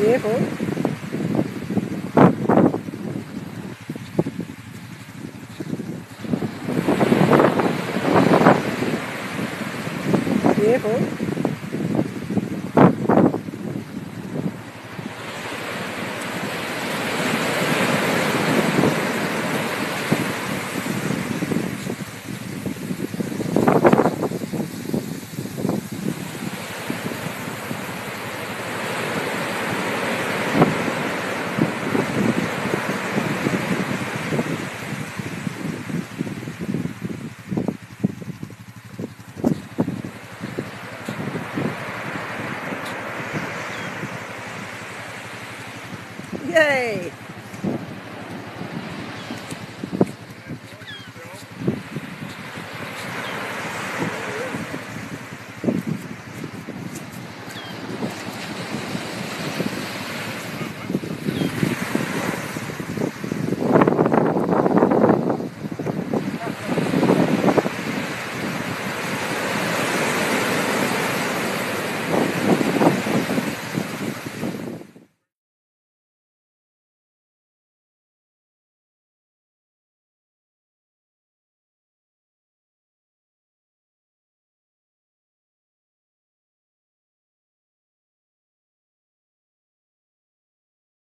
Careful. Careful. Yay!